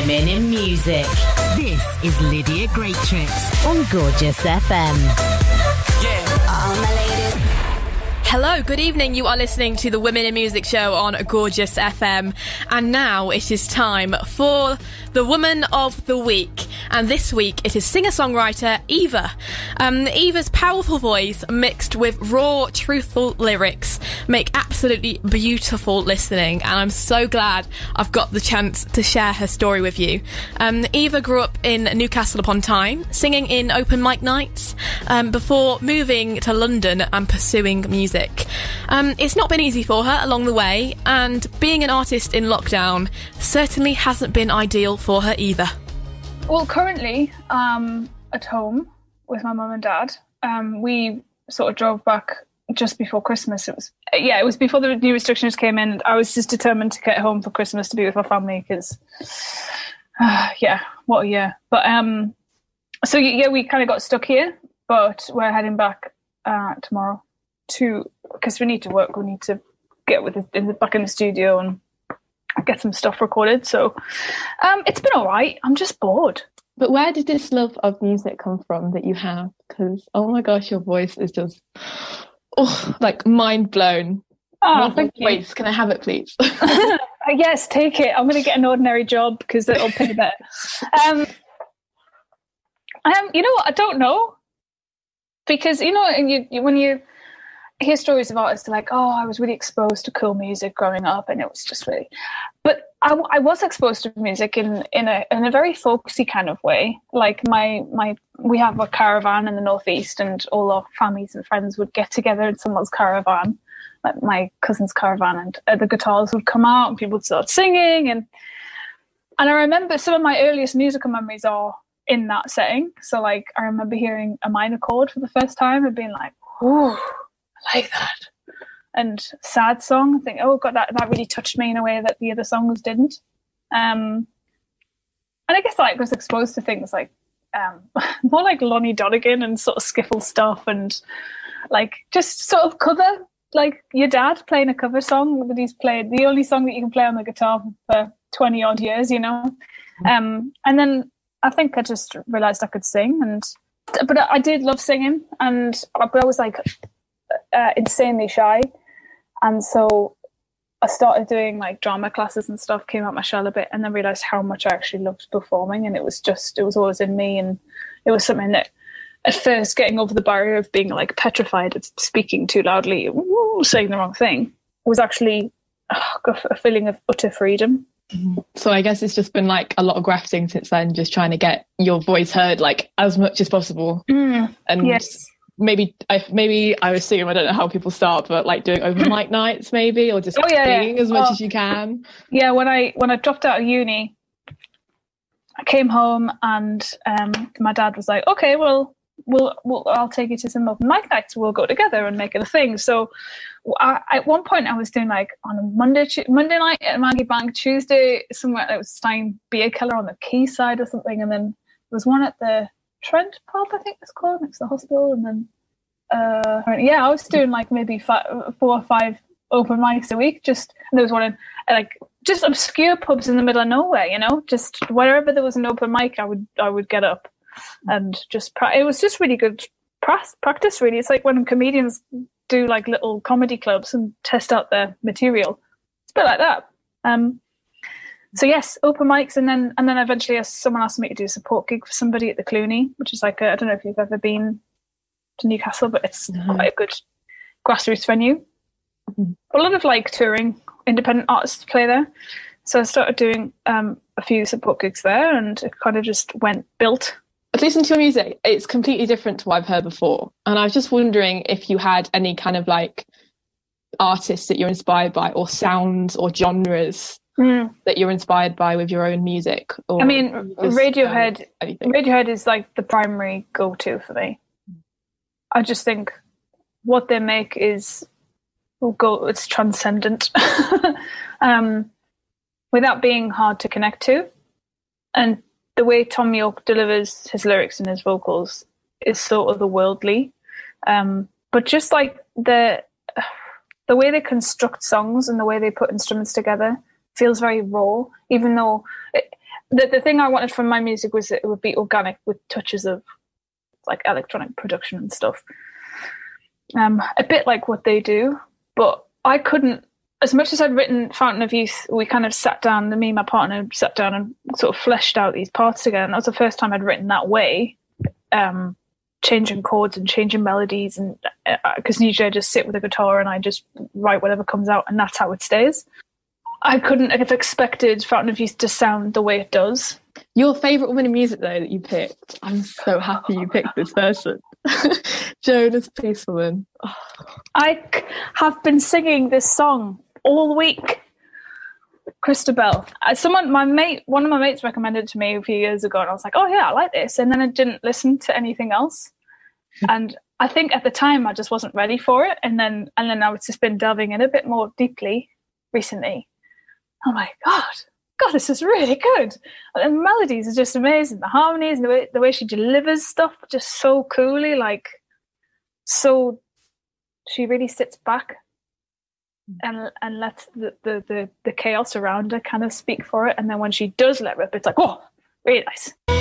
Women in Music. This is Lydia Greatrix on Gorgeous FM. Yeah. All my ladies. Hello, good evening. You are listening to the Women in Music show on Gorgeous FM. And now it is time for the Woman of the Week. And this week it is singer songwriter YVA. Um, YVA's powerful voice mixed with raw, truthful lyrics make absolutely beautiful listening. And I'm so glad I've got the chance to share her story with you. Um, YVA grew up in Newcastle upon Tyne, singing in open mic nights um, before moving to London and pursuing music. Um, it's not been easy for her along the way, and being an artist in lockdown certainly hasn't been ideal for her either. Well, currently, um, at home with my mum and dad. Um, we sort of drove back just before Christmas. It was yeah, it was before the new restrictions came in. I was just determined to get home for Christmas to be with my family because, uh, yeah, what a year. But um, so yeah, we kind of got stuck here, but we're heading back uh, tomorrow to because we need to work. We need to get with the, in the, back in the studio and get some stuff recorded. So um, it's been all right. I'm just bored. But where did this love of music come from that you have? Because oh my gosh, your voice is just oh like mind blown. Oh, thank you. Can I have it, please? Uh, yes, take it. I'm going to get an ordinary job because it'll pay better. Um, um, you know what? I don't know because you know, and you, you when you hear stories of artists, they're like, "Oh, I was really exposed to cool music growing up, and it was just really." But I was exposed to music in in a in a very folksy kind of way. Like my my we have a caravan in the northeast, and all our families and friends would get together in someone's caravan, like my cousin's caravan, and uh, the guitars would come out, and people would start singing, and and I remember some of my earliest musical memories are in that setting. So like I remember hearing a minor chord for the first time and being like, "Ooh, I like that." And sad song, I think, "Oh God, that that really touched me in a way that the other songs didn't." Um, and I guess like was exposed to things like um, more like Lonnie Donegan and sort of skiffle stuff and like just sort of cover like your dad playing a cover song that he's played the only song that you can play on the guitar for 20 odd years you know um and then i think i just realized i could sing and but i did love singing and but i was like uh, insanely shy. And so i started doing like drama classes and stuff came out my shell a bit and then realized how much i actually loved performing. And it was just it was always in me and it was something that at first getting over the barrier of being like petrified of speaking too loudly woo, saying the wrong thing was actually oh, a feeling of utter freedom. So I guess it's just been like a lot of grafting since then, just trying to get your voice heard like as much as possible. And yes maybe I maybe I assume I don't know how people start, but like doing open mic nights maybe, or just Oh, yeah, yeah. as much Oh. as you can. yeah when i when i dropped out of uni i came home and um my dad was like okay well we'll, we'll i'll take you to some open mic nights we'll go together and make it a thing so I, at one point i was doing like on a monday Tu- monday night at maggie bank tuesday somewhere it was stein beer keller on the quayside or something and then there was one at the trent pub i think it's called next to the hospital and then uh yeah i was doing like maybe five, four or five open mics a week just there was one in like just obscure pubs in the middle of nowhere you know? Just wherever there was an open mic i would i would get up and just pra- it was just really good pra- practice really. It's like when comedians do like little comedy clubs and test out their material. It's a bit like that. Um so yes open mics and then and then eventually someone asked me to do a support gig for somebody at the Cluny which is like I don't know if you've ever been to Newcastle but it's quite a good grassroots venue a lot of like touring independent artists play there. So I started doing um, a few support gigs there, and it kind of just went built. I've listened to your music. It's completely different to what I've heard before. And I was just wondering if you had any kind of like artists that you're inspired by or sounds or genres that you're inspired by with your own music. Or I mean, Radiohead. um. Radiohead is like the primary go-to for me. I just think what they make is will go. It's transcendent, um, without being hard to connect to, and the way Thom Yorke delivers his lyrics and his vocals is so otherworldly. Um, but just like the the way they construct songs and the way they put instruments together feels very raw, even though it, the, the thing I wanted from my music was that it would be organic with touches of like electronic production and stuff. Um, a bit like what they do, but I couldn't. As much as I'd written Fountain of Youth, we kind of sat down. Me and my partner sat down and sort of fleshed out these parts again. That was the first time I'd written that way, um, changing chords and changing melodies, and because uh, usually I just sit with a guitar and I just write whatever comes out, and that's how it stays. I couldn't have expected Fountain of Youth to sound the way it does. Your favourite woman in music, though, that you picked. I'm so happy you picked this person. Joan as Policewoman. Oh. I have been singing this song all week. Christobel. Uh, someone, my mate, one of my mates recommended it to me a few years ago, and I was like, "Oh yeah, I like this." And then I didn't listen to anything else, and I think at the time I just wasn't ready for it. And then, and then I was just been delving in a bit more deeply recently, Oh I'm like, God, God, this is really good. And the melodies are just amazing. The harmonies and the way the way she delivers stuff just so coolly, like so she really sits back mm. and and lets the, the, the, the chaos around her kind of speak for it. And then when she does let rip, it's like, oh, really nice.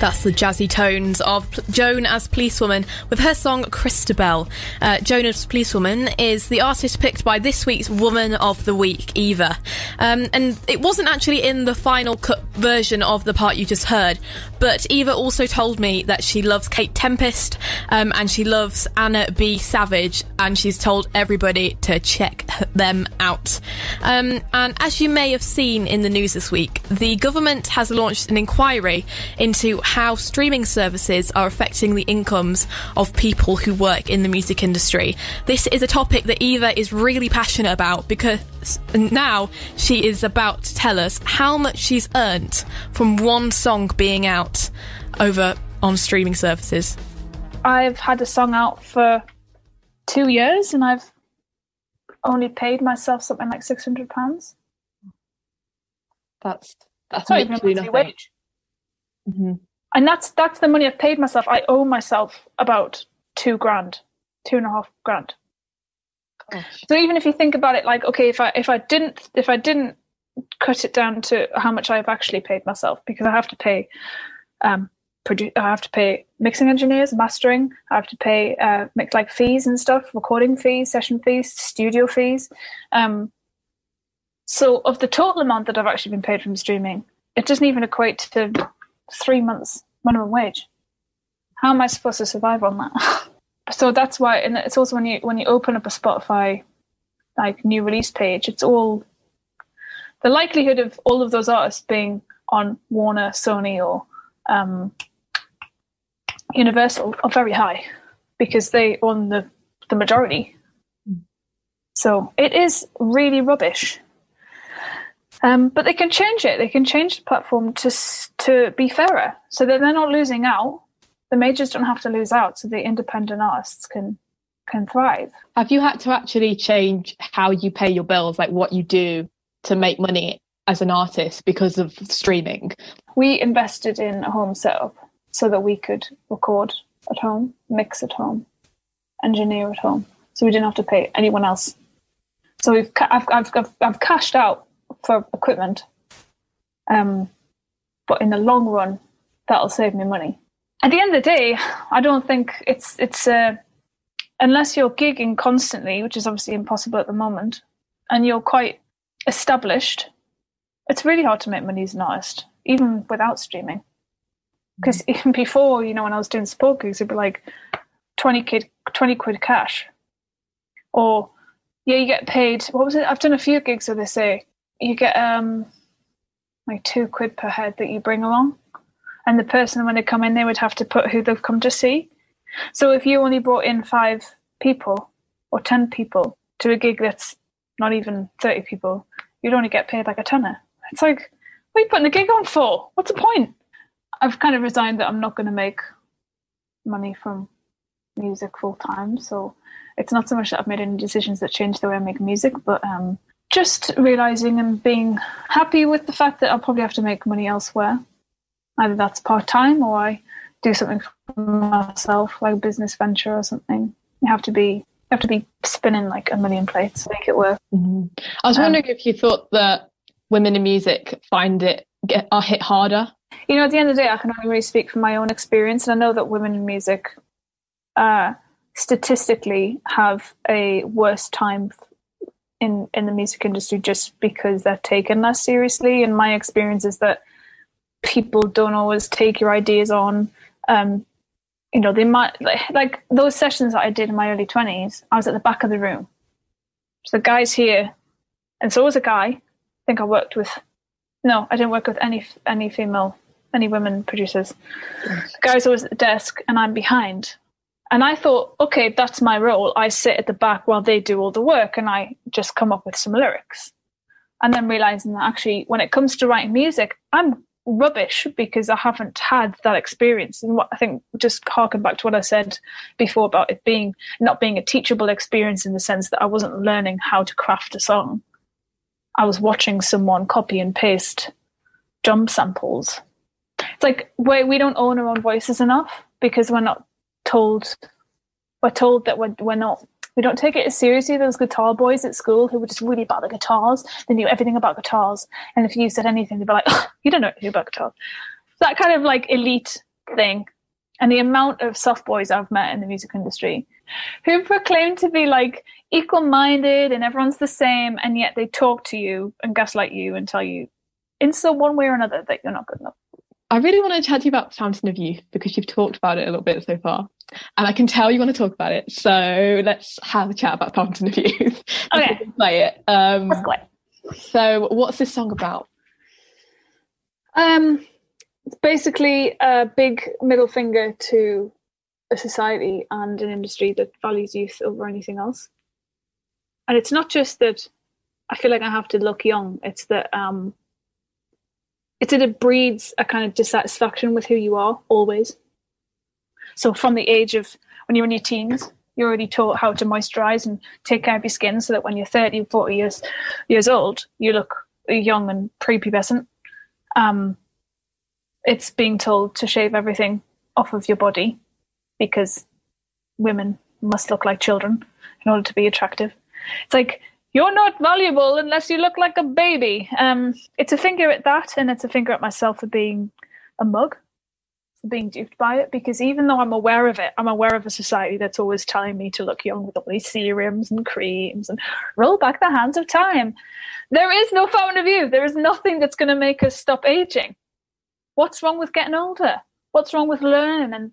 That's the jazzy tones of Joan as Policewoman with her song Christobel. Uh, Joan as Policewoman is the artist picked by this week's Woman of the Week, YVA. Um, and it wasn't actually in the final cut version of the part you just heard, but YVA also told me that she loves Kate Tempest um, and she loves Anna B. Savage, and she's told everybody to check them out. Um, and as you may have seen in the news this week, the government has launched an inquiry into how streaming services are affecting the incomes of people who work in the music industry. This is a topic that YVA is really passionate about because now she is about to tell us how much she's earned from one song being out over on streaming services. I've had a song out for two years and I've only paid myself something like six hundred pounds. That's that's literally nothing. Wage. Mm-hmm and that's that's the money I've paid myself. I owe myself about two grand, two and a half grand. So even if you think about it, like okay, if I if I didn't if I didn't cut it down to how much I've actually paid myself, because I have to pay, um, produce, I have to pay mixing engineers, mastering, I have to pay uh, mix like fees and stuff, recording fees, session fees, studio fees. Um, so of the total amount that I've actually been paid from streaming, it doesn't even equate to three months minimum wage. How am I supposed to survive on that? so that's why, and it's also when you when you open up a Spotify like new release page, it's all the likelihood of all of those artists being on Warner, Sony, or um, Universal are very high because they own the the majority. So it is really rubbish. Um, but they can change it. They can change the platform to to be fairer, so that they're not losing out. The majors don't have to lose out, so the independent artists can can thrive. Have you had to actually change how you pay your bills, like what you do to make money as an artist because of streaming? We invested in a home setup so that we could record at home, mix at home, engineer at home, so we didn't have to pay anyone else. So we've I've I've, I've, I've cashed out for equipment. Um, but in the long run, that'll save me money. At the end of the day, I don't think it's it's uh, unless you're gigging constantly, which is obviously impossible at the moment, and you're quite established. It's really hard to make money as an artist, even without streaming. Because mm. even before, you know, when I was doing support gigs, it'd be like twenty quid, twenty quid cash, or yeah, you get paid. What was it? I've done a few gigs where they say you get um like two quid per head that you bring along. And the person when they come in they would have to put who they've come to see. So if you only brought in five people or ten people to a gig that's not even thirty people, you'd only get paid like a tenner. It's like, what are you putting the gig on for? What's the point? I've kind of resigned that I'm not gonna make money from music full time. So it's not so much that I've made any decisions that change the way I make music, but um, just realizing and being happy with the fact that I'll probably have to make money elsewhere. Either that's part time or I do something for myself, like a business venture or something. You have to be you have to be spinning like a million plates to make it work. Mm-hmm. I was um, wondering if you thought that women in music find it get are hit harder? You know, at the end of the day, I can only really speak from my own experience, and I know that women in music, uh, statistically, have a worse time in in the music industry just because they're taken less seriously. And my experience is that people don't always take your ideas on. Um, you know, they might like, those sessions that I did in my early twenties. I was at the back of the room, so the guys here, and so was a guy. I think I worked with. No, I didn't work with any any female, any women producers. The guys always at the desk, and I'm behind. And I thought, okay, that's my role. I sit at the back while they do all the work, and I just come up with some lyrics. And then realizing that actually, when it comes to writing music, I'm rubbish because I haven't had that experience. And what I think, just harken back to what I said before about it being not being a teachable experience in the sense that I wasn't learning how to craft a song. I was watching someone copy and paste drum samples. It's like we we don't own our own voices enough because we're not told we're told that we're we're not we don't take it as seriously those guitar boys at school who were just really about the guitars. They knew everything about guitars. And if you said anything, they'd be like, oh, you don't know anything about guitars. That kind of like elite thing. And the amount of soft boys I've met in the music industry who proclaim to be like equal minded and everyone's the same, and yet they talk to you and gaslight you and tell you in some one way or another that you're not good enough. I really want to chat to you about Fountain of Youth because you've talked about it a little bit so far. And I can tell you want to talk about it. So let's have a chat about Fountain of Youth. Okay. play it. Um, Let's go. so what's this song about? Um, it's basically a big middle finger to a society and an industry that values youth over anything else. And it's not just that I feel like I have to look young. It's that um, it's it breeds a kind of dissatisfaction with who you are always. So from the age of when you're in your teens, you're already taught how to moisturize and take care of your skin so that when you're 30, 40 years years old, you look young and prepubescent. Um, it's being told to shave everything off of your body because women must look like children in order to be attractive. It's like you're not valuable unless you look like a baby. Um, it's a finger at that, and it's a finger at myself for being a mug, for being duped by it. Because even though I'm aware of it, I'm aware of a society that's always telling me to look young with all these serums and creams and roll back the hands of time. There is no fountain of youth. There is nothing that's going to make us stop aging. What's wrong with getting older? What's wrong with learning and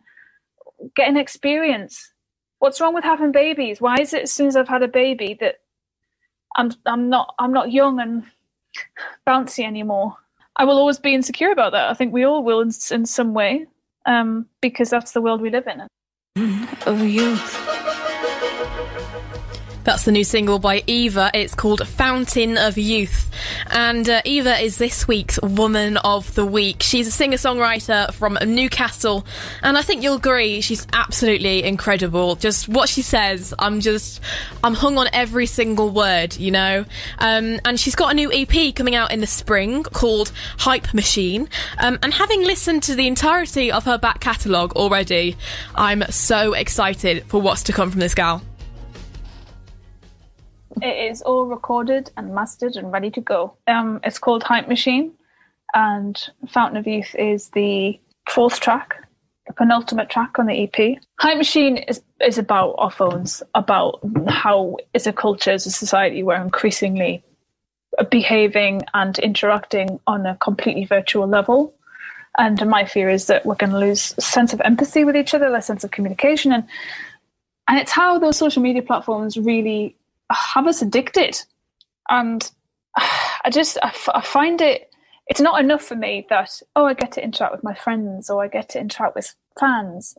getting experience? What's wrong with having babies? Why is it as soon as I've had a baby that I'm I'm not I'm not young and bouncy anymore? I will always be insecure about that. I think we all will in, in some way, um, because that's the world we live in. Of youth. That's the new single by YVA. It's called Fountain of Youth. And uh, YVA is this week's Woman of the Week. She's a singer songwriter from Newcastle. And I think you'll agree, she's absolutely incredible. Just what she says, I'm just, I'm hung on every single word, you know? Um, and she's got a new EP coming out in the spring called Hype Machine. Um, and having listened to the entirety of her back catalogue already, I'm so excited for what's to come from this gal. It is all recorded and mastered and ready to go. Um, it's called Hype Machine, and Fountain of Youth is the fourth track, the penultimate track on the EP. Hype Machine is is about our phones, about how as a culture, as a society, we're increasingly behaving and interacting on a completely virtual level. And my fear is that we're going to lose sense of empathy with each other, a sense of communication, and and it's how those social media platforms really have us addicted. And I just I, f- I find it it's not enough for me that oh I get to interact with my friends or I get to interact with fans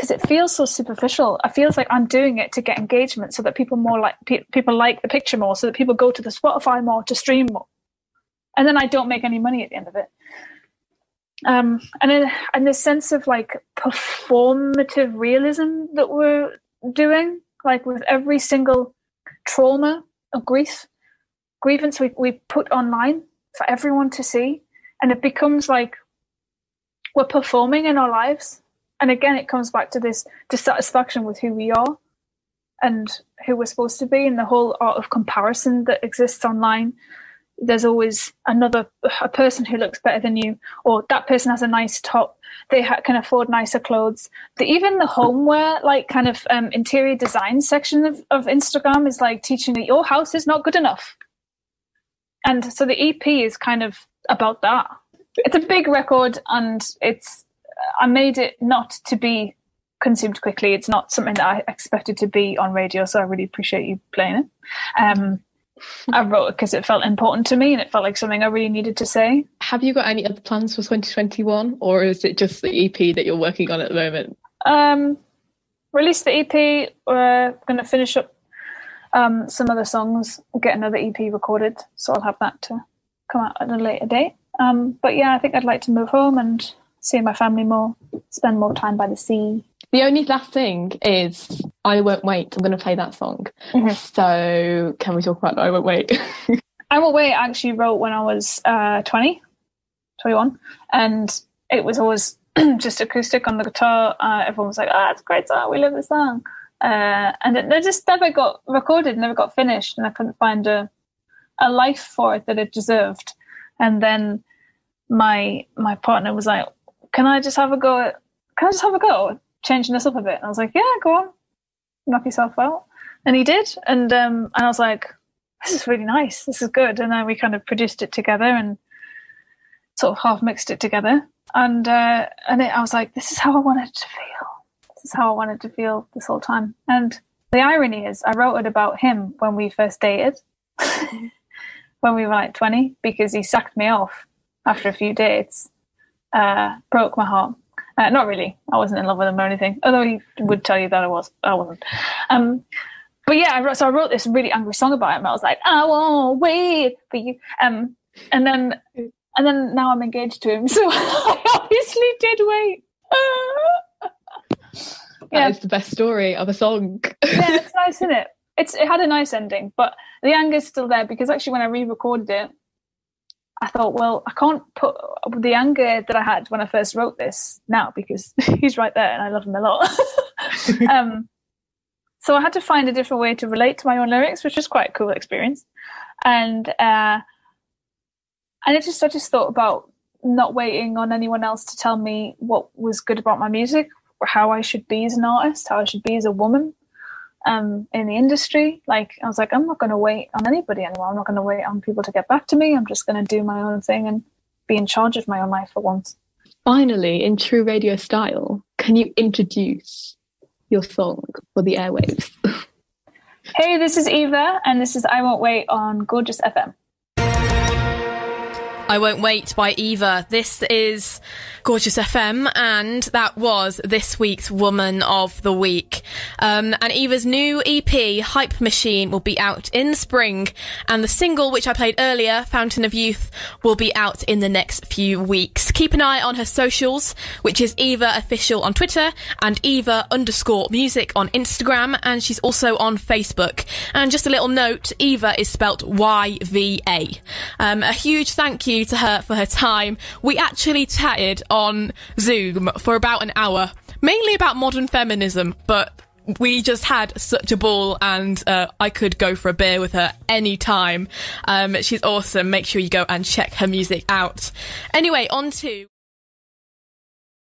because it feels so superficial. I feels like I'm doing it to get engagement so that people more like pe- people like the picture more, so that people go to the Spotify more to stream more, and then I don't make any money at the end of it. Um, and then, and this sense of like performative realism that we're doing, like with every single trauma or grief, grievance we, we put online for everyone to see, and it becomes like we're performing in our lives. And again it comes back to this dissatisfaction with who we are and who we're supposed to be and the whole art of comparison that exists online there's always another a person who looks better than you, or that person has a nice top. They ha- can afford nicer clothes. The, even the homeware, like kind of um, interior design section of, of Instagram, is like teaching that your house is not good enough. And so the EP is kind of about that. It's a big record, and it's I made it not to be consumed quickly. It's not something that I expected to be on radio, so I really appreciate you playing it. Um, I wrote it because it felt important to me and it felt like something I really needed to say. Have you got any other plans for 2021 or is it just the EP that you're working on at the moment? Um, release the EP. We're going to finish up um, some other songs, get another EP recorded, so I'll have that to come out at a later date. Um, but yeah, I think I'd like to move home and see my family more, spend more time by the sea. The only last thing is I Won't Wait. I'm going to play that song. Mm-hmm. So can we talk about I Won't Wait? I Won't Wait I actually wrote when I was uh, 20, 21. And it was always just acoustic on the guitar. Uh, everyone was like, ah, oh, it's a great song. We love the song. Uh, and it, it just never got recorded, never got finished. And I couldn't find a, a life for it that it deserved. And then my my partner was like, can I just have a go at, can I just have a go changing this up a bit? And I was like, yeah, go on, knock yourself out. And he did. And, um, and I was like, this is really nice. This is good. And then we kind of produced it together and sort of half mixed it together. And, uh, and it, I was like, this is how I wanted to feel. This is how I wanted to feel this whole time. And the irony is I wrote it about him when we first dated, when we were like 20, because he sacked me off after a few dates uh, broke my heart. Uh, not really. I wasn't in love with him or anything. Although he would tell you that I was. I wasn't. Um, but yeah, I wrote, so I wrote this really angry song about him. I was like, I won't wait for you. Um, and then and then now I'm engaged to him, so I obviously did wait. yeah. That is the best story of a song. yeah, it's nice, isn't it? It's it had a nice ending, but the anger's still there because actually when I re-recorded it, I thought, well, I can't put the anger that I had when I first wrote this now because he's right there and I love him a lot. um, so I had to find a different way to relate to my own lyrics, which was quite a cool experience. And uh, and it just I just thought about not waiting on anyone else to tell me what was good about my music, or how I should be as an artist, how I should be as a woman, um, in the industry. Like I was like, I'm not going to wait on anybody anymore. I'm not going to wait on people to get back to me. I'm just going to do my own thing and be in charge of my own life for once. Finally, in true radio style, can you introduce your song for the airwaves? hey, this is YVA, and this is I Won't Wait on Gorgeous FM. I Won't Wait by YVA. This is Gorgeous FM, and that was this week's Woman of the Week. Um, and YVA's new EP, Hype Machine, will be out in the spring, and the single, which I played earlier, Fountain of Youth, will be out in the next few weeks. Keep an eye on her socials, which is YVA Official on Twitter and YVA underscore music on Instagram, and she's also on Facebook. And just a little note, YVA is spelt Y-V-A. Um, a huge thank you to her for her time. We actually chatted on Zoom for about an hour, mainly about modern feminism, but we just had such a ball and uh, I could go for a beer with her anytime. Um, she's awesome. Make sure you go and check her music out. Anyway, on to